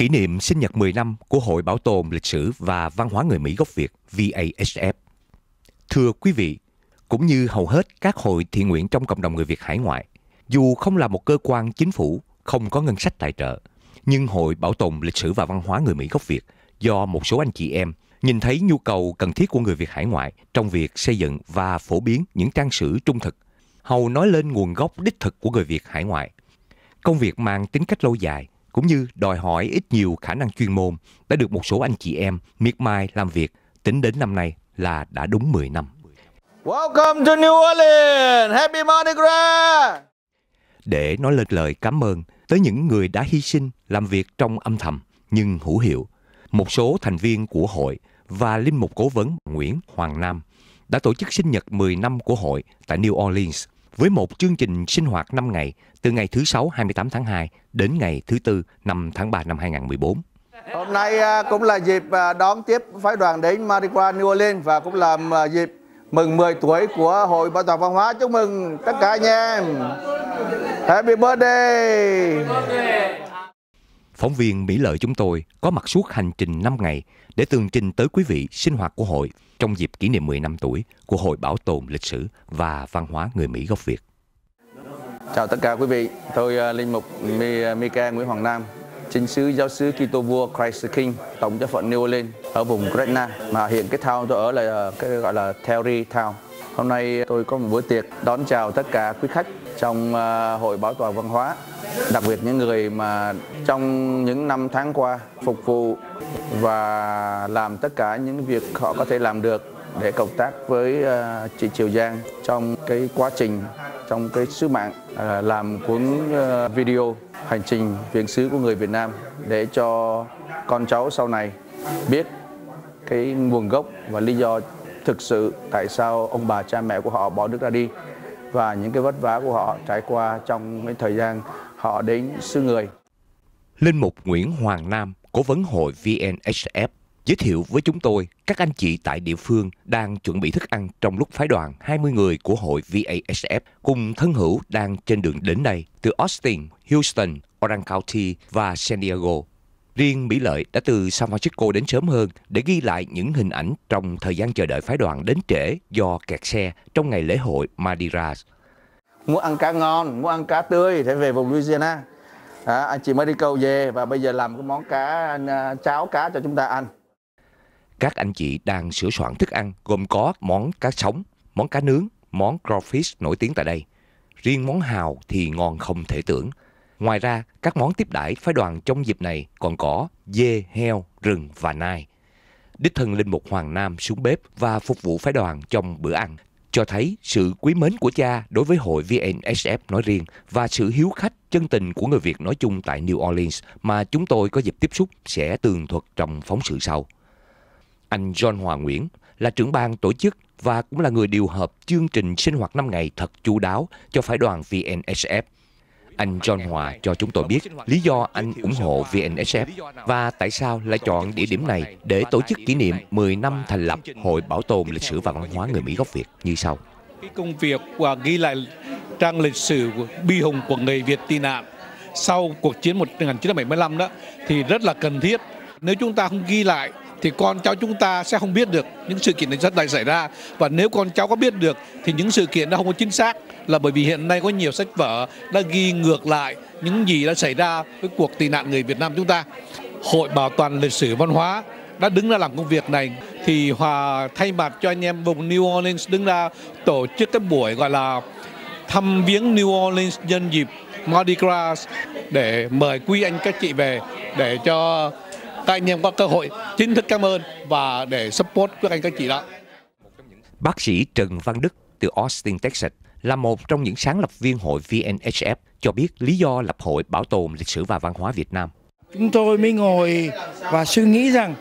Kỷ niệm sinh nhật 10 năm của Hội Bảo tồn Lịch sử và Văn hóa người Mỹ gốc Việt VASF. Thưa quý vị, cũng như hầu hết các hội thiện nguyện trong cộng đồng người Việt hải ngoại, dù không là một cơ quan chính phủ, không có ngân sách tài trợ, nhưng Hội Bảo tồn Lịch sử và Văn hóa người Mỹ gốc Việt do một số anh chị em nhìn thấy nhu cầu cần thiết của người Việt hải ngoại trong việc xây dựng và phổ biến những trang sử trung thực, hầu nói lên nguồn gốc đích thực của người Việt hải ngoại. Công việc mang tính cách lâu dài cũng như đòi hỏi ít nhiều khả năng chuyên môn đã được một số anh chị em miệt mài làm việc tính đến năm nay là đã đúng 10 năm. Welcome to New Orleans! Happy Mardi Gras! Để nói lên lời cảm ơn tới những người đã hy sinh làm việc trong âm thầm nhưng hữu hiệu, một số thành viên của hội và linh mục cố vấn Nguyễn Hoàng Nam đã tổ chức sinh nhật 10 năm của hội tại New Orleans với một chương trình sinh hoạt 5 ngày từ ngày thứ Sáu 28 tháng 2 đến ngày thứ Tư 5 tháng 3 năm 2014. Hôm nay à, cũng là dịp à, đón tiếp phái đoàn đến Mardi Gras New Orleans và cũng là à, dịp mừng 10 tuổi của Hội Bảo tồn Văn hóa. Chúc mừng tất cả anh em. Happy birthday! Phóng viên Mỹ Lợi chúng tôi có mặt suốt hành trình 5 ngày để tường trình tới quý vị sinh hoạt của hội trong dịp kỷ niệm 10 năm tuổi của Hội Bảo tồn Lịch sử và Văn hóa người Mỹ gốc Việt. Chào tất cả quý vị, tôi à, Linh Mục Mika Nguyễn Hoàng Nam, chính sứ giáo sứ Kitô vua Christ the King, tổng giáo phận New Orleans ở vùng Gretna mà hiện cái town tôi ở là à, cái gọi là Terry Town. Hôm nay tôi có một bữa tiệc đón chào tất cả quý khách trong à, hội bảo tồn văn hóa, đặc biệt những người mà trong những năm tháng qua phục vụ và làm tất cả những việc họ có thể làm được để cộng tác với ờ, chị Triều Giang trong cái quá trình, trong cái sứ mạng ờ, làm cuốn ờ, video hành trình viếng xứ của người Việt Nam để cho con cháu sau này biết cái nguồn gốc và lý do thực sự tại sao ông bà cha mẹ của họ bỏ nước ra đi và những cái vất vả của họ trải qua trong cái thời gian họ đến xứ người. Linh mục Nguyễn Hoàng Nam, cố vấn hội VNHF giới thiệu với chúng tôi các anh chị tại địa phương đang chuẩn bị thức ăn trong lúc phái đoàn 20 người của hội VASF cùng thân hữu đang trên đường đến đây từ Austin, Houston, Orange County và San Diego. Riêng Mỹ Lợi đã từ San Francisco đến sớm hơn để ghi lại những hình ảnh trong thời gian chờ đợi phái đoàn đến trễ do kẹt xe trong ngày lễ hội Mardi Gras. Muốn ăn cá ngon, muốn ăn cá tươi thì về vùng Louisiana. À, anh chị mới đi câu về và bây giờ làm cái món cá à, cháo cá cho chúng ta ăn. Các anh chị đang sửa soạn thức ăn gồm có món cá sống, món cá nướng, món crawfish nổi tiếng tại đây. Riêng món hào thì ngon không thể tưởng. Ngoài ra, các món tiếp đãi phái đoàn trong dịp này còn có dê, heo, rừng và nai. Đích thân Linh Mục Hoàng Nam xuống bếp và phục vụ phái đoàn trong bữa ăn, cho thấy sự quý mến của cha đối với hội VNSF nói riêng và sự hiếu khách chân tình của người Việt nói chung tại New Orleans mà chúng tôi có dịp tiếp xúc sẽ tường thuật trong phóng sự sau. Anh John Hòa Nguyễn là trưởng ban tổ chức và cũng là người điều hợp chương trình sinh hoạt 5 ngày thật chu đáo cho phái đoàn VNSF. Anh John Hòa cho chúng tôi biết lý do anh ủng hộ VNSF và tại sao lại chọn địa điểm này để tổ chức kỷ niệm 10 năm thành lập Hội Bảo tồn Lịch sử và Văn hóa người Mỹ gốc Việt. Như sau. Cái công việc và ghi lại trang lịch sử bi hùng của người Việt tị nạn sau cuộc chiến 1975 đó thì rất là cần thiết. Nếu chúng ta không ghi lại thì con cháu chúng ta sẽ không biết được những sự kiện này rất đại xảy ra và nếu con cháu có biết được thì những sự kiện nó không có chính xác là bởi vì hiện nay có nhiều sách vở đã ghi ngược lại những gì đã xảy ra với cuộc tị nạn người Việt Nam chúng ta. Hội Bảo toàn lịch sử văn hóa đã đứng ra làm công việc này thì Hòa thay mặt cho anh em vùng New Orleans đứng ra tổ chức cái buổi gọi là thăm viếng New Orleans nhân dịp Mardi Gras để mời quý anh các chị về để cho các anh em có cơ hội chính thức cảm ơn và để support các anh các chị đó. Bác sĩ Trần Văn Đức từ Austin, Texas là một trong những sáng lập viên hội VNHF cho biết lý do lập hội bảo tồn lịch sử và văn hóa Việt Nam. Chúng tôi mới ngồi và suy nghĩ rằng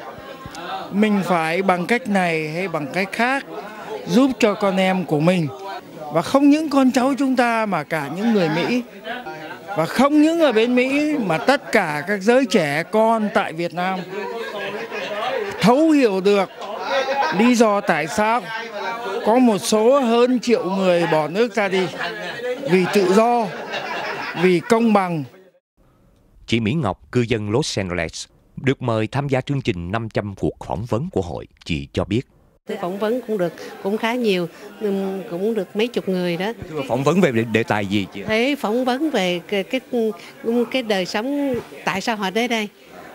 mình phải bằng cách này hay bằng cách khác giúp cho con em của mình và không những con cháu chúng ta mà cả những người Mỹ và không những ở bên Mỹ mà tất cả các giới trẻ con tại Việt Nam thấu hiểu được lý do tại sao có một số hơn triệu người bỏ nước ra đi vì tự do, vì công bằng. Chị Mỹ Ngọc, cư dân Los Angeles, được mời tham gia chương trình 500 cuộc phỏng vấn của hội. Chị cho biết. Tôi phỏng vấn cũng được cũng khá nhiều cũng được mấy chục người đó. Phỏng vấn về đề, đề tài gì chị thế phỏng vấn về cái cái cái đời sống tại sao họ đến đây?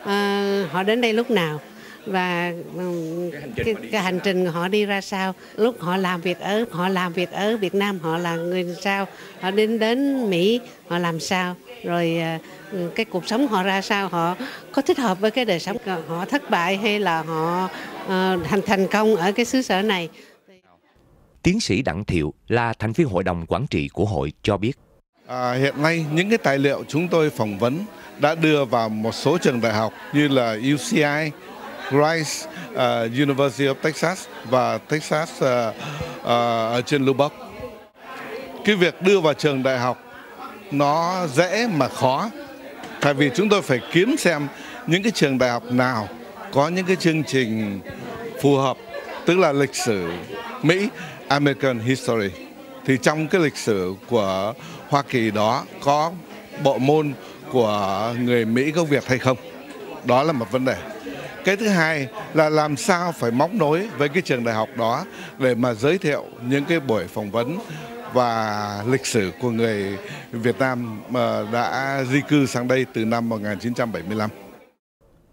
À, họ đến đây lúc nào và cái hành, cái, cái hành trình họ đi ra sao? Lúc họ làm việc ở họ làm việc ở Việt Nam họ là người sao? Họ đến đến Mỹ họ làm sao? Rồi cái cuộc sống họ ra sao? Họ có thích hợp với cái đời sống họ thất bại hay là họ uh, thành thành công ở cái xứ sở này? Tiến sĩ Đặng Thiệu là thành viên hội đồng quản trị của hội cho biết. À, hiện nay những cái tài liệu chúng tôi phỏng vấn đã đưa vào một số trường đại học như là UCI, Rice, uh, University of Texas và Texas uh, uh, ở trên Lubbock. Cái việc đưa vào trường đại học nó dễ mà khó. Tại vì chúng tôi phải kiếm xem những cái trường đại học nào có những cái chương trình phù hợp, tức là lịch sử Mỹ, American History. Thì trong cái lịch sử của Hoa Kỳ đó có bộ môn của người Mỹ gốc Việt hay không? Đó là một vấn đề. Cái thứ hai là làm sao phải móc nối với cái trường đại học đó để mà giới thiệu những cái buổi phỏng vấn và lịch sử của người Việt Nam mà đã di cư sang đây từ năm 1975.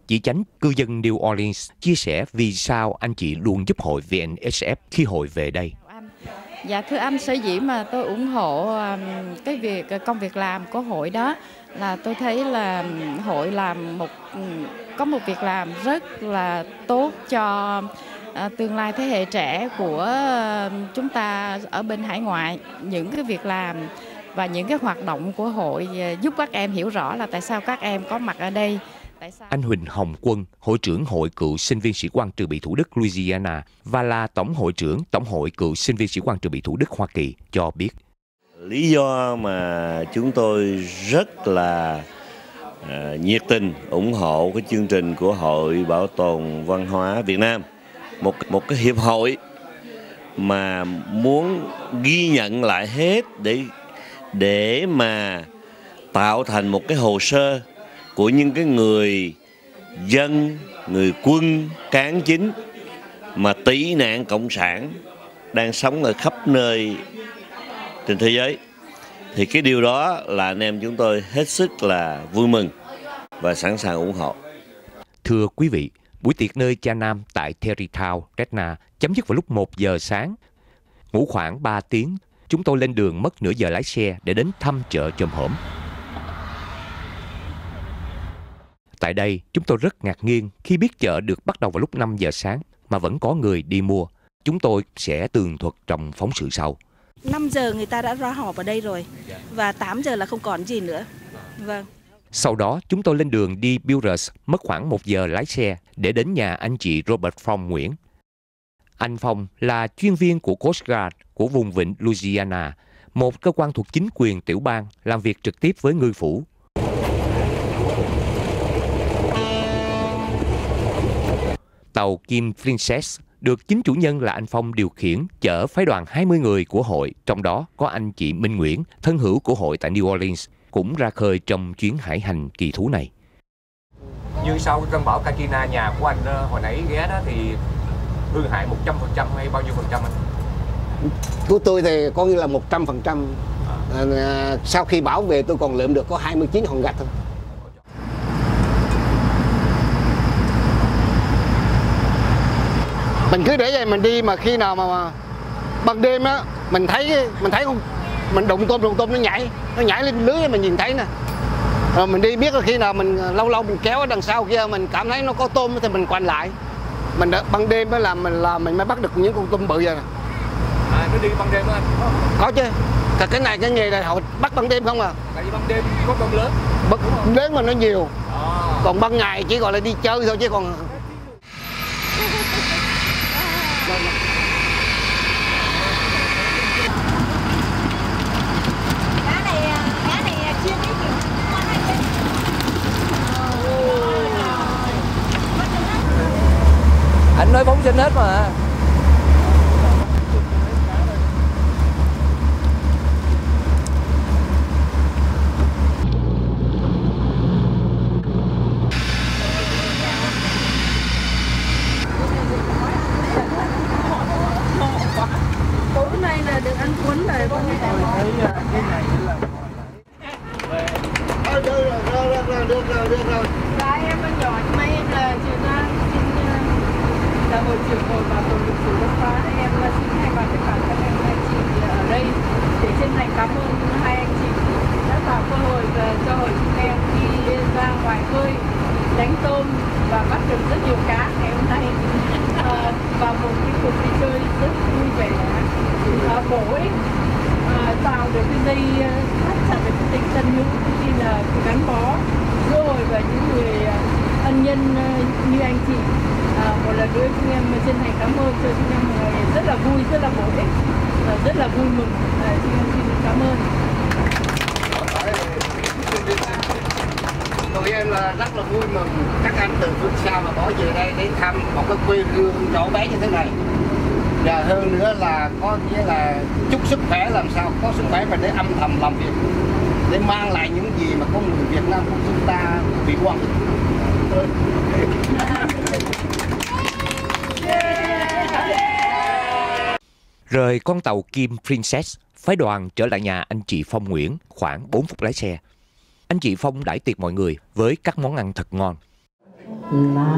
Chị Chánh, cư dân New Orleans, chia sẻ vì sao anh chị luôn giúp hội VNSF khi hội về đây. Dạ thưa anh, sở dĩ mà tôi ủng hộ cái việc công việc làm của hội đó là tôi thấy là hội làm một có một việc làm rất là tốt cho à, tương lai thế hệ trẻ của chúng ta ở bên hải ngoại những cái việc làm và những cái hoạt động của hội à, giúp các em hiểu rõ là tại sao các em có mặt ở đây anh Huỳnh Hồng Quân, hội trưởng Hội Cựu Sinh viên Sĩ quan Trừ bị Thủ Đức Louisiana và là Tổng hội trưởng Tổng hội Cựu Sinh viên Sĩ quan Trừ bị Thủ Đức Hoa Kỳ cho biết. Lý do mà chúng tôi rất là à, nhiệt tình ủng hộ cái chương trình của Hội Bảo tồn Văn hóa Việt Nam, một một cái hiệp hội mà muốn ghi nhận lại hết để để mà tạo thành một cái hồ sơ của những cái người dân, người quân, cán chính mà tị nạn cộng sản đang sống ở khắp nơi trên thế giới thì cái điều đó là anh em chúng tôi hết sức là vui mừng và sẵn sàng ủng hộ. Thưa quý vị, buổi tiệc nơi cha Nam tại Terrytown, Retna chấm dứt vào lúc 1 giờ sáng. Ngủ khoảng 3 tiếng, chúng tôi lên đường mất nửa giờ lái xe để đến thăm chợ chồm hổm. Tại đây, chúng tôi rất ngạc nhiên khi biết chợ được bắt đầu vào lúc 5 giờ sáng mà vẫn có người đi mua. Chúng tôi sẽ tường thuật trong phóng sự sau. 5 giờ người ta đã ra họp ở đây rồi và 8 giờ là không còn gì nữa. Vâng. Sau đó, chúng tôi lên đường đi Builders, mất khoảng 1 giờ lái xe để đến nhà anh chị Robert Phong Nguyễn. Anh Phong là chuyên viên của Coast Guard của vùng vịnh Louisiana, một cơ quan thuộc chính quyền tiểu bang làm việc trực tiếp với ngư phủ Tàu Kim Princess được chính chủ nhân là anh Phong điều khiển chở phái đoàn 20 người của hội, trong đó có anh chị Minh Nguyễn, thân hữu của hội tại New Orleans, cũng ra khơi trong chuyến hải hành kỳ thú này. Như sau cơn bão Katrina nhà của anh ờ, hồi nãy ghé đó thì hư hại 100% hay bao nhiêu phần trăm anh? Của tôi thì có như là 100%. À. Sau khi bão về tôi còn lượm được có 29 hòn gạch thôi. Mình cứ để vậy mình đi mà khi nào mà, mà ban đêm á mình thấy mình thấy không mình đụng tôm đụng tôm nó nhảy nó nhảy lên lưới mình nhìn thấy nè. Rồi mình đi biết là khi nào mình lâu lâu mình kéo ở đằng sau kia mình cảm thấy nó có tôm thì mình quay lại. Mình đã, ban đêm mới làm mình là mình mới bắt được những con tôm bự vậy nè. À nó đi ban đêm anh có chứ. Cả cái này cái nghề này họ bắt ban đêm không à? Tại vì ban đêm có tôm lớn. Bắt lớn mà nó nhiều. À. còn ban ngày chỉ gọi là đi chơi thôi chứ còn anh nói phóng sinh hết mà được ăn cuốn rồi con thấy cái này là được rồi, được rồi, được rồi, được rồi. Dạ em con nhỏ nhưng mà em là trường đang xin là hội trưởng hội bảo tồn lịch sử văn hóa em xin thay mặt tất cả các anh anh chị ở đây để chân thành cảm ơn hai anh chị đã tạo cơ hội cho hội chúng em đi ra ngoài khơi đánh tôm và bắt được rất nhiều cá ngày hôm nay à, và một cái cuộc đi chơi rất vui vẻ à, bổ ích à, tạo được cái dây thắt chặt được cái tình thân hữu cũng như là gắn bó giữa hội và những người ân nhân như anh chị à, một lần nữa chúng em chân thành cảm ơn cho chúng em ngày rất là bổ ích và rất là vui mừng. À, chúng em xin cảm ơn. Tụi em là rất là vui mừng. Các anh từ phương xa mà bỏ về đây đến thăm một cái quê hương nhỏ bé như thế này. Và hơn nữa là có nghĩa là chúc sức khỏe làm sao có sức khỏe và để âm thầm làm việc để mang lại những gì mà con người Việt Nam của chúng ta bị quan Rời con tàu Kim Princess, phái đoàn trở lại nhà anh chị Phong Nguyễn khoảng 4 phút lái xe. Anh chị Phong đãi tiệc mọi người với các món ăn thật ngon. Là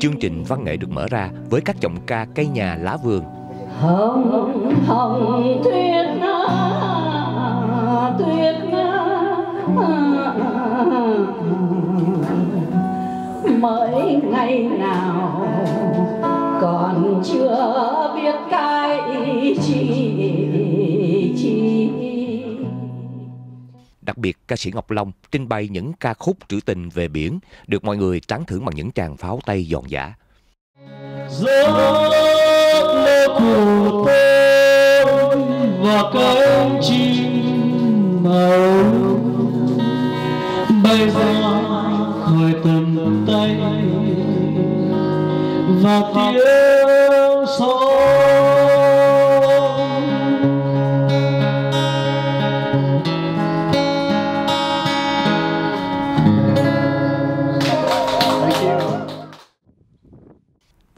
Chương trình văn nghệ được mở ra với các giọng ca cây nhà lá vườn. Hồng hồng tuyết tuyết mới ngày nào còn chưa biết cái chi chi Đặc biệt, ca sĩ Ngọc Long trình bày những ca khúc trữ tình về biển, được mọi người tán thưởng bằng những tràng pháo tay giòn giả. Giấc mơ của tôi và cánh chim màu bay ra khỏi tầm tay và tiếng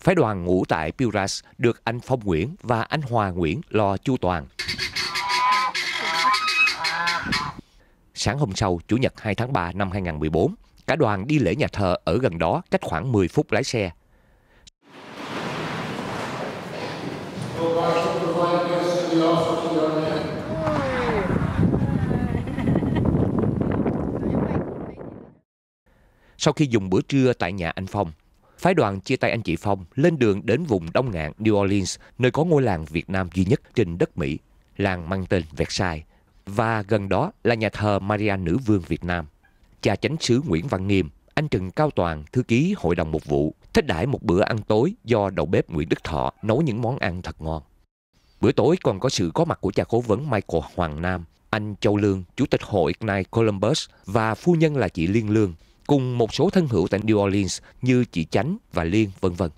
Phái đoàn ngủ tại Piras được anh Phong Nguyễn và anh Hòa Nguyễn lo chu toàn. Sáng hôm sau, Chủ nhật 2 tháng 3 năm 2014, cả đoàn đi lễ nhà thờ ở gần đó cách khoảng 10 phút lái xe. Sau khi dùng bữa trưa tại nhà anh Phong, phái đoàn chia tay anh chị Phong lên đường đến vùng đông ngạn New Orleans, nơi có ngôi làng Việt Nam duy nhất trên đất Mỹ, làng mang tên Versailles. Và gần đó là nhà thờ Maria Nữ Vương Việt Nam. Cha chánh sứ Nguyễn Văn Nghiêm, anh Trần Cao Toàn, thư ký hội đồng mục vụ, thích đãi một bữa ăn tối do đầu bếp Nguyễn Đức Thọ nấu những món ăn thật ngon. Bữa tối còn có sự có mặt của cha cố vấn Michael Hoàng Nam, anh Châu Lương, chủ tịch hội Ignite Columbus và phu nhân là chị Liên Lương, cùng một số thân hữu tại New Orleans như chị Chánh và Liên, vân vân.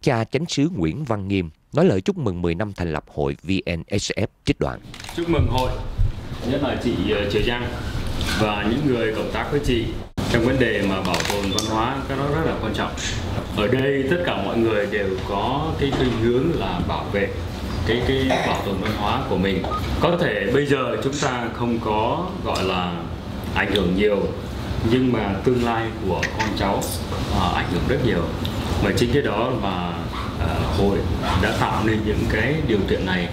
Cha chánh sứ Nguyễn Văn Nghiêm nói lời chúc mừng 10 năm thành lập hội VNSF trích đoạn. Chúc mừng hội, nhất là chị ờ, Triều Giang và những người cộng tác với chị trong vấn đề mà bảo tồn văn hóa cái đó rất là quan trọng. Ở đây tất cả mọi người đều có cái khuynh hướng là bảo vệ cái cái bảo tồn văn hóa của mình. Có thể bây giờ chúng ta không có gọi là ảnh hưởng nhiều nhưng mà tương lai của con cháu uh, ảnh hưởng rất nhiều. Và chính cái đó mà uh, hội đã tạo nên những cái điều kiện này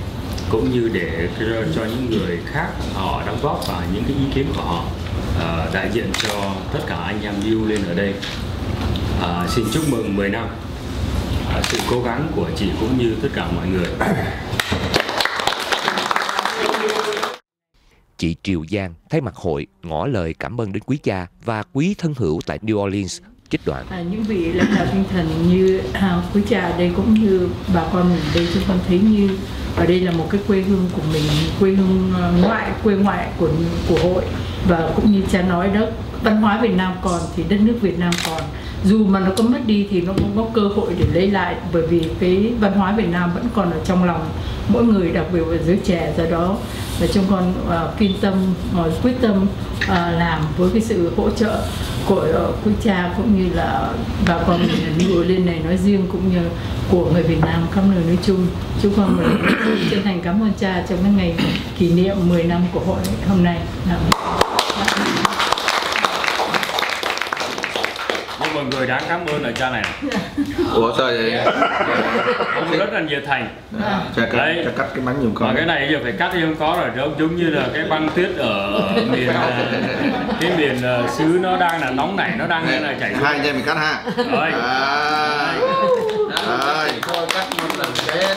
cũng như để cho những người khác họ đóng góp vào những cái ý kiến của họ uh, đại diện cho tất cả anh em yêu lên ở đây. Uh, xin chúc mừng 10 năm uh, sự cố gắng của chị cũng như tất cả mọi người. Chị Triều Giang thay mặt hội ngỏ lời cảm ơn đến quý cha và quý thân hữu tại New Orleans trích đoạn. À, những vị lãnh đạo thiên thần như à, quý cha đây cũng như bà con mình đây chúng con thấy như ở đây là một cái quê hương của mình, quê hương à, ngoại, quê ngoại của của hội. Và cũng như cha nói đó văn hóa Việt Nam còn thì đất nước Việt Nam còn. Dù mà nó có mất đi thì nó cũng có cơ hội để lấy lại bởi vì cái văn hóa Việt Nam vẫn còn ở trong lòng mỗi người đặc biệt là giới trẻ. Do đó và chúng con uh, kiên tâm uh, quyết tâm uh, làm với cái sự hỗ trợ của uh, quý cha cũng như là bà con mình ở lên này nói riêng cũng như của người Việt Nam khắp nơi nói chung chúng con một chân thành cảm ơn cha trong cái ngày kỷ niệm 10 năm của hội hôm nay. nhưng mọi người đáng cảm ơn ở cha này Ủa sao vậy? ông rất là nhiệt thành Cha cắt, Đấy. cắt cái bánh giùm con. và cái này giờ phải cắt đi không có rồi giống giống như là cái băng tuyết ở, miền à, cái miền à, xứ nó đang là nóng nảy nó đang như là chảy Hai anh em mình cắt ha. Rồi. À. Rồi. Thôi cắt một lần chết.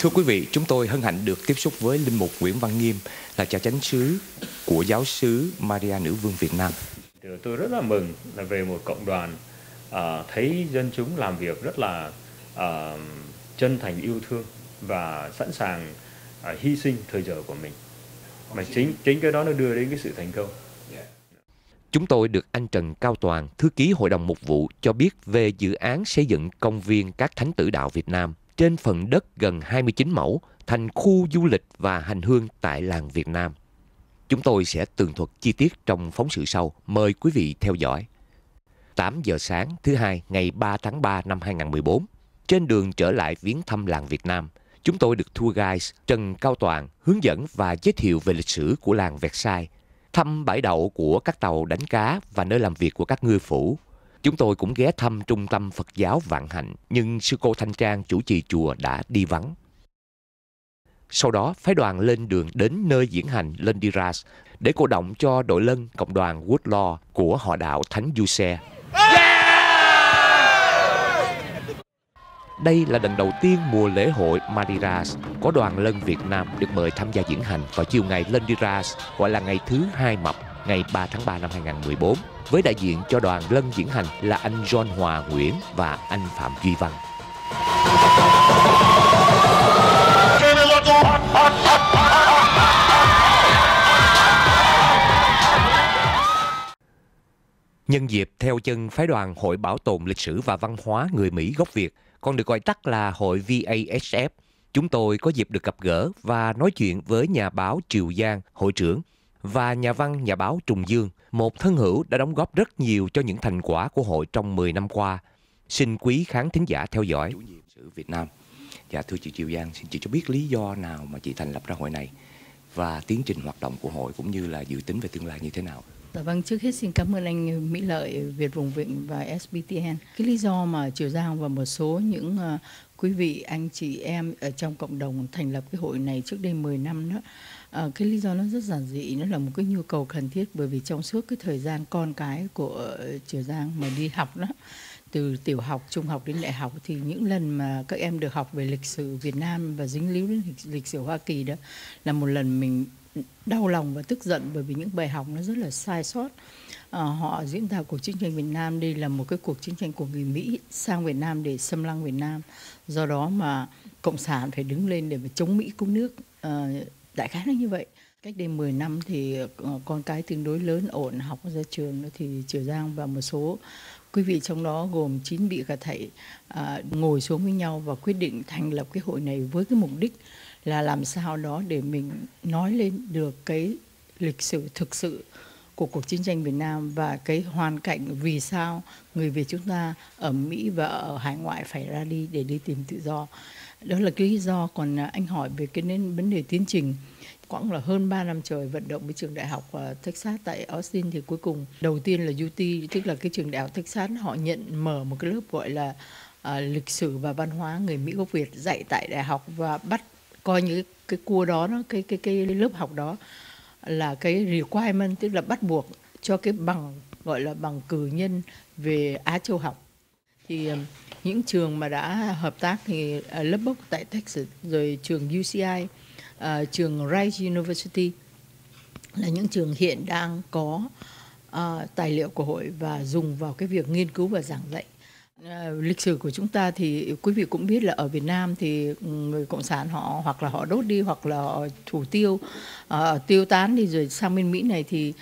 Thưa quý vị, chúng tôi hân hạnh được tiếp xúc với Linh Mục Nguyễn Văn Nghiêm là cha chánh sứ của giáo sứ Maria Nữ Vương Việt Nam. Tôi rất là mừng là về một cộng đoàn à, thấy dân chúng làm việc rất là à, chân thành yêu thương và sẵn sàng à, hy sinh thời giờ của mình. Mà chính chính cái đó nó đưa đến cái sự thành công. Chúng tôi được anh Trần Cao Toàn, thư ký Hội đồng Mục vụ cho biết về dự án xây dựng công viên các thánh tử đạo Việt Nam trên phần đất gần 29 mẫu thành khu du lịch và hành hương tại làng Việt Nam. Chúng tôi sẽ tường thuật chi tiết trong phóng sự sau. Mời quý vị theo dõi. 8 giờ sáng thứ hai ngày 3 tháng 3 năm 2014, trên đường trở lại viếng thăm làng Việt Nam, chúng tôi được tour guide Trần Cao Toàn hướng dẫn và giới thiệu về lịch sử của làng Versailles, thăm bãi đậu của các tàu đánh cá và nơi làm việc của các ngư phủ. Chúng tôi cũng ghé thăm trung tâm Phật giáo Vạn Hạnh, nhưng sư cô Thanh Trang chủ trì chùa đã đi vắng. Sau đó, phái đoàn lên đường đến nơi diễn hành Lendiras để cổ động cho đội lân cộng đoàn Woodlaw của họ đạo Thánh Giuse. Đây là lần đầu tiên mùa lễ hội Madiras có đoàn lân Việt Nam được mời tham gia diễn hành vào chiều ngày Lendiras, gọi là ngày thứ hai mập, ngày 3 tháng 3 năm 2014, với đại diện cho đoàn lân diễn hành là anh John Hòa Nguyễn và anh Phạm Duy Văn. Nhân dịp theo chân phái đoàn Hội Bảo tồn Lịch sử và Văn hóa Người Mỹ gốc Việt, còn được gọi tắt là Hội VASF, chúng tôi có dịp được gặp gỡ và nói chuyện với nhà báo Triều Giang, hội trưởng, và nhà văn nhà báo Trùng Dương, một thân hữu đã đóng góp rất nhiều cho những thành quả của hội trong 10 năm qua. Xin quý khán thính giả theo dõi. Sử Việt Nam. Dạ thưa chị Triều Giang, xin chị cho biết lý do nào mà chị thành lập ra hội này và tiến trình hoạt động của hội cũng như là dự tính về tương lai như thế nào? Dạ vâng, trước hết xin cảm ơn anh Mỹ Lợi, Việt Vùng Vịnh và SBTN. Cái lý do mà Triều Giang và một số những uh, quý vị, anh chị em ở trong cộng đồng thành lập cái hội này trước đây 10 năm đó, uh, cái lý do nó rất giản dị, nó là một cái nhu cầu cần thiết bởi vì trong suốt cái thời gian con cái của Triều Giang mà đi học đó, từ tiểu học, trung học đến đại học thì những lần mà các em được học về lịch sử Việt Nam và dính líu đến lịch, lịch sử Hoa Kỳ đó là một lần mình đau lòng và tức giận bởi vì những bài học nó rất là sai sót. À, họ diễn tả cuộc chiến tranh Việt Nam đây là một cái cuộc chiến tranh của người Mỹ sang Việt Nam để xâm lăng Việt Nam. Do đó mà cộng sản phải đứng lên để mà chống Mỹ cứu nước. À, đại khái là như vậy. Cách đây 10 năm thì ờ, con cái tương đối lớn ổn học ra trường thì Triều Giang và một số quý vị trong đó gồm 9 vị cả thầy à, ngồi xuống với nhau và quyết định thành lập cái hội này với cái mục đích là làm sao đó để mình nói lên được cái lịch sử thực sự của cuộc chiến tranh Việt Nam và cái hoàn cảnh vì sao người Việt chúng ta ở Mỹ và ở hải ngoại phải ra đi để đi tìm tự do. Đó là cái lý do còn à, anh hỏi về cái nên vấn đề tiến trình khoảng là hơn 3 năm trời vận động với trường đại học à, Texas tại Austin thì cuối cùng đầu tiên là UT tức là cái trường đại học Texas họ nhận mở một cái lớp gọi là uh, lịch sử và văn hóa người Mỹ gốc Việt dạy tại đại học và bắt coi như cái, cua đó nó cái cái cái lớp học đó là cái requirement tức là bắt buộc cho cái bằng gọi là bằng cử nhân về Á Châu học. Thì ờ, những trường mà đã hợp tác thì ờ, lớp bốc tại Texas rồi trường UCI uh, ờ, trường Rice University là những trường hiện đang có uh, tài liệu của hội và dùng vào cái việc nghiên cứu và giảng dạy. À, lịch sử của chúng ta thì quý vị cũng biết là ở Việt Nam thì người cộng sản họ hoặc là họ đốt đi hoặc là họ thủ tiêu uh, tiêu tán đi rồi sang bên Mỹ này thì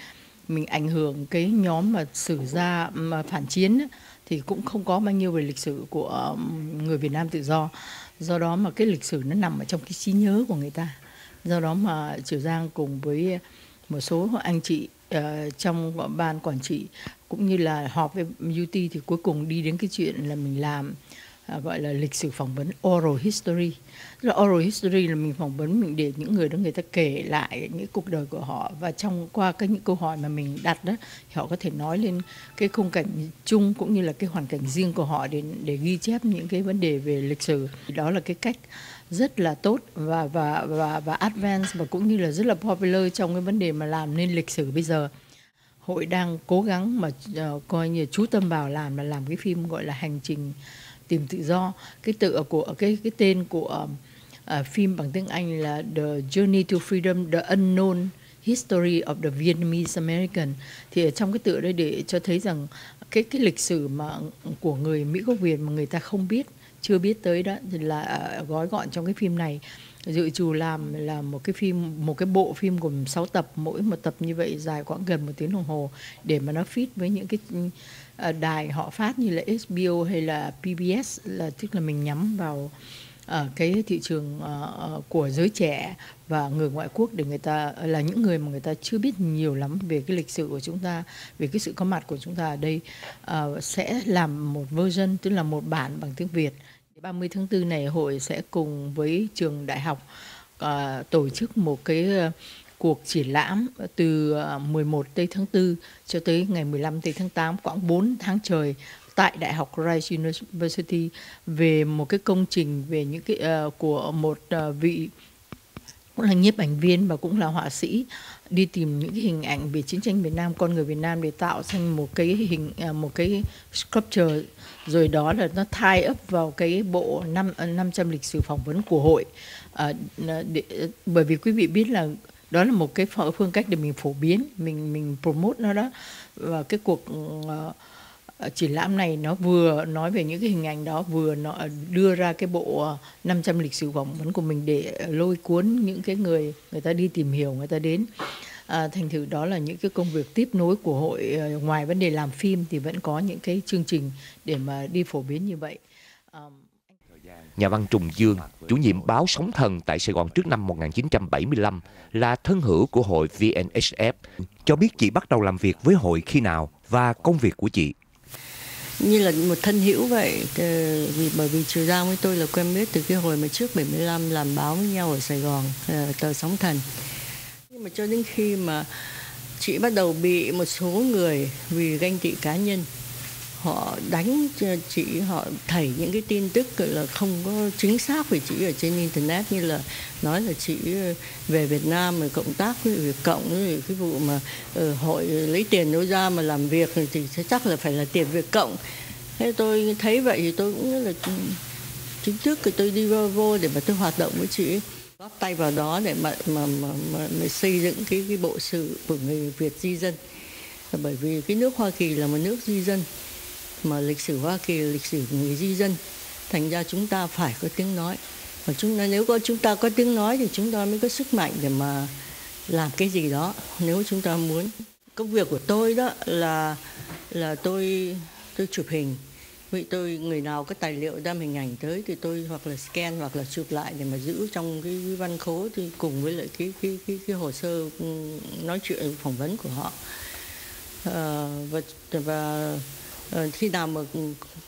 mình ảnh hưởng cái nhóm mà sử gia mà phản chiến ấy, thì cũng không có bao nhiêu về lịch sử của người Việt Nam tự do. Do đó mà cái lịch sử nó nằm ở trong cái trí nhớ của người ta. Do đó mà Triều Giang cùng với một số anh chị Ờ, trong ban quản trị cũng như là họp với UT thì cuối cùng đi đến cái chuyện là mình làm uh, gọi là lịch sử phỏng vấn oral history. Là oral history là mình phỏng vấn mình để những người đó người ta kể lại những cuộc đời của họ. Và trong qua cái những câu hỏi mà mình đặt đó thì họ có thể nói lên cái khung cảnh chung cũng như là cái hoàn cảnh riêng của họ để để ghi chép những cái vấn đề về lịch sử. Đó là cái cách rất là tốt và và và và advance và cũng như là rất là popular trong cái vấn đề mà làm nên lịch sử bây giờ. Hội đang cố gắng mà uh, coi như chú tâm vào làm là làm cái phim gọi là hành trình tìm tự do. Cái tựa của cái cái tên của uh, phim bằng tiếng Anh là The Journey to Freedom The Unknown History of the Vietnamese American. Thì ở trong cái tựa đấy để cho thấy rằng cái cái lịch sử mà của người Mỹ gốc Việt mà người ta không biết chưa biết tới đó thì là à, gói gọn trong cái phim này. Dự trù làm là một cái phim, một cái bộ phim gồm 6 tập, mỗi một tập như vậy dài khoảng gần một tiếng đồng hồ, để mà nó fit với những cái à, đài họ phát như là HBO hay là PBS là, tức là mình nhắm vào ở cái thị trường của giới trẻ và người ngoại quốc để người ta, là những người mà người ta chưa biết nhiều lắm về cái lịch sử của chúng ta, về cái sự có mặt của chúng ta ở đây sẽ làm một version, tức là một bản bằng tiếng Việt. 30 tháng 4 này hội sẽ cùng với trường đại học uh, tổ chức một cái uh, cuộc triển lãm từ ờ, 11 tây tháng 4 cho tới ngày 15 tây tháng 8 khoảng 4 tháng trời tại Đại học Rice University về một cái công trình về những cái uh, của một uh, vị cũng là nhiếp ảnh viên và cũng là họa sĩ đi tìm những cái hình ảnh về chiến tranh Việt Nam, con người Việt Nam để tạo thành một cái hình uh, một cái sculpture rồi đó là nó thai ấp vào cái bộ năm 500 lịch sử phỏng vấn của hội. À, để, bởi vì quý vị biết là đó là một cái phương cách để mình phổ biến mình mình promote nó đó. Và cái cuộc uh, triển lãm này nó vừa nói về những cái hình ảnh đó vừa nó đưa ra cái bộ ờ, 500 lịch sử phỏng vấn của mình để lôi cuốn những cái người người ta đi tìm hiểu người ta đến à, thành thử đó là những cái công việc tiếp nối của hội ngoài vấn đề làm phim thì vẫn có những cái chương trình để mà đi phổ biến như vậy. Um, Nhà văn Trùng Dương, chủ nhiệm báo Sống Thần tại Sài Gòn trước năm 1975, là thân hữu của hội VNHF, cho biết chị bắt đầu làm việc với hội khi nào và công việc của chị? Như là một thân hữu vậy vì bởi vì Triều Giang với tôi là quen biết từ cái hồi mà trước 75 làm báo với nhau ở Sài Gòn ờ, tờ Sóng Thần mà cho đến khi mà chị bắt đầu bị một số người vì ganh tị cá nhân họ đánh chị họ thảy những cái tin tức là không có chính xác về chị ở trên internet như là nói là chị ờ, về Việt Nam rồi cộng tác với Việt cộng rồi cái vụ mà ở hội lấy tiền đâu ra mà làm việc thì chắc là phải là tiền Việt cộng. Thế tôi thấy vậy thì tôi cũng là ừ, chính thức thì tôi đi vô, vô để mà tôi hoạt động với chị góp tay vào đó để mà mà mà, mà, mà xây dựng cái cái bộ sự của người Việt di dân. Bởi vì cái nước Hoa Kỳ là một nước di dân mà lịch sử Hoa Kỳ là lịch sử người di dân. Thành ra chúng ta phải có tiếng nói. Và chúng ta nếu có chúng ta có tiếng nói thì chúng ta mới có sức mạnh để mà làm cái gì đó. Nếu chúng ta muốn công việc của tôi đó là là tôi tôi chụp hình vậy tôi người nào có tài liệu đem hình ảnh tới thì tôi hoặc là scan hoặc là chụp lại để mà giữ trong cái văn khố thì cùng với lại cái cái cái, cái hồ sơ ừ, nói chuyện phỏng vấn của họ. À, và và ờ, khi nào mà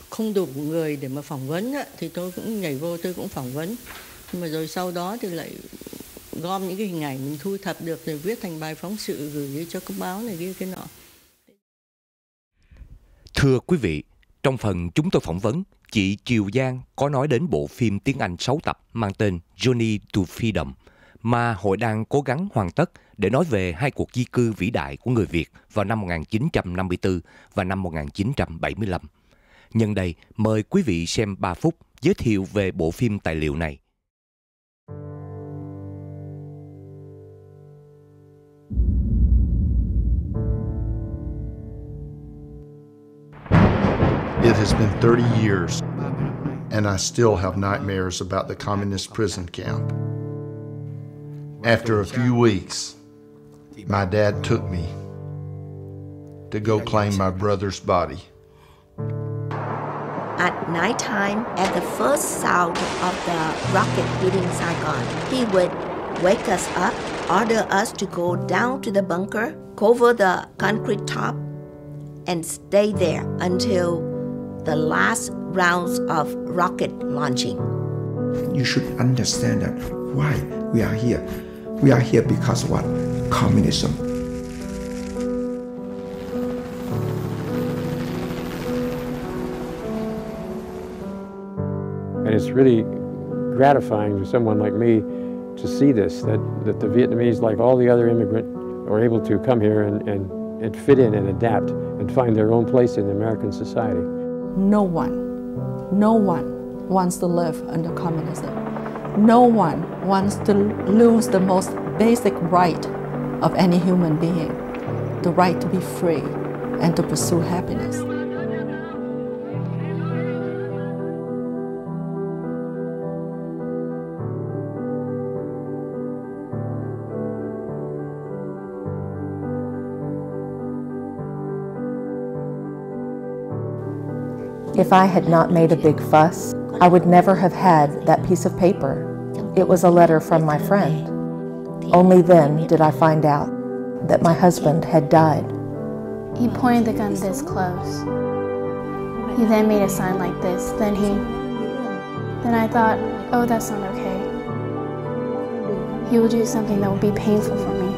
không đủ người để mà phỏng vấn á, thì tôi cũng nhảy vô tôi cũng phỏng vấn. Nhưng mà rồi sau đó thì lại gom những cái hình ảnh mình thu thập được rồi viết thành bài phóng sự gửi cho các báo này kia cái nọ. Thưa quý vị trong phần chúng tôi phỏng vấn chị Triều Giang có nói đến bộ phim tiếng Anh 6 tập mang tên Journey to Freedom mà hội đang cố gắng hoàn tất để nói về hai cuộc di cư vĩ đại của người Việt vào năm 1954 và năm 1975. Nhân đây, mời quý vị xem 3 phút giới thiệu về bộ phim tài liệu này. It has been 30 years, and I still have nightmares about the communist prison camp. After a few weeks, my dad took me to go claim my brother's body. at nighttime at the first sound of the rocket hitting Saigon. He would wake us up, order us to go down to the bunker, cover the concrete top, and stay there until the last rounds of rocket launching. You should understand that why we are here. We are here because of what? Communism. And it's really gratifying to someone like me to see this, that, that the Vietnamese, like all the other immigrants, are able to come here and, and, and fit in and adapt and find their own place in American society. No one, no one wants to live under communism. No one wants to lose the most basic right of any human being, the right to be free and to pursue happiness. If I had not made a big fuss, I would never have had that piece of paper. It was a letter from my friend. Only then did I find out that my husband had died. He pointed the gun this close. He then made a sign like this. Then he. Then I thought, oh, that's not okay. He will do something that will be painful for me.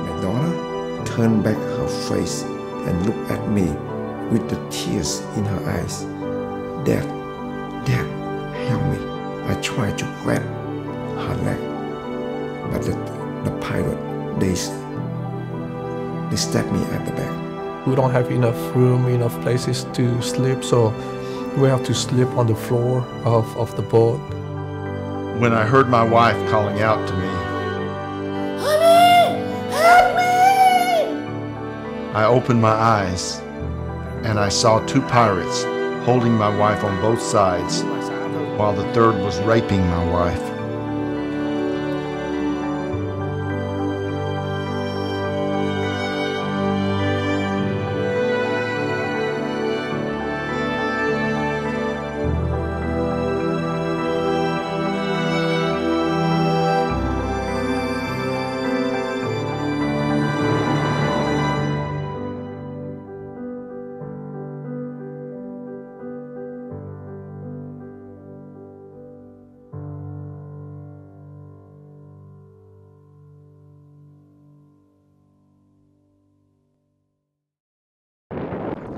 My daughter turned back her face and looked at me with the tears in her eyes. Dad, Dad, help me. I tried to grab her leg, but the, the pilot, they, they stabbed me at the back. We don't have enough room, enough places to sleep, so we have to sleep on the floor of, of the boat. When I heard my wife calling out to me, Honey, help me! I opened my eyes and I saw two pirates holding my wife on both sides while the third was raping my wife.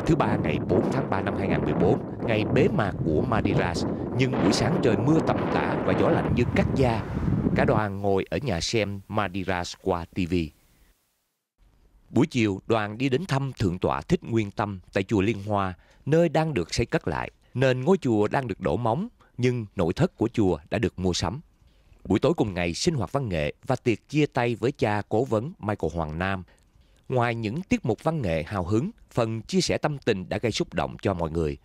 Thứ ba ngày 4 tháng 3 năm 2014, ngày bế mạc của Madiras, nhưng buổi sáng trời mưa tầm tã và gió lạnh như cắt da. Cả đoàn ngồi ở nhà xem Madiras qua TV. Buổi chiều, đoàn đi đến thăm Thượng tọa Thích Nguyên Tâm tại chùa Liên Hoa, nơi đang được xây cất lại. Nền ngôi chùa đang được đổ móng, nhưng nội thất của chùa đã được mua sắm. Buổi tối cùng ngày, sinh hoạt văn nghệ và tiệc chia tay với cha cố vấn Michael Hoàng Nam. Ngoài những tiết mục văn nghệ hào hứng, phần chia sẻ tâm tình đã gây xúc động cho mọi người.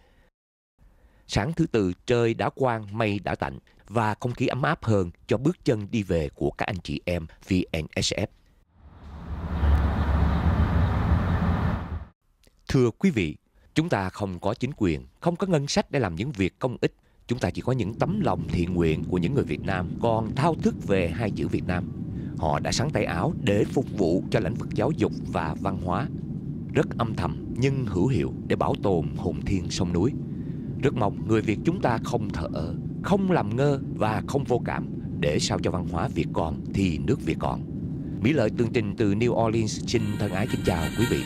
Sáng thứ tư, trời đã quang, mây đã tạnh và không khí ấm áp hơn cho bước chân đi về của các anh chị em VNSF. Thưa quý vị, chúng ta không có chính quyền, không có ngân sách để làm những việc công ích. Chúng ta chỉ có những tấm lòng thiện nguyện của những người Việt Nam còn thao thức về hai chữ Việt Nam. Họ đã sắn tay áo để phục vụ cho lĩnh vực giáo dục và văn hóa. Rất âm thầm nhưng hữu hiệu để bảo tồn hồn thiên sông núi. Rất mong người Việt chúng ta không thờ ơ, không làm ngơ và không vô cảm để sao cho văn hóa Việt còn thì nước Việt còn. Mỹ Lợi tường trình từ New Orleans xin thân ái kính chào quý vị.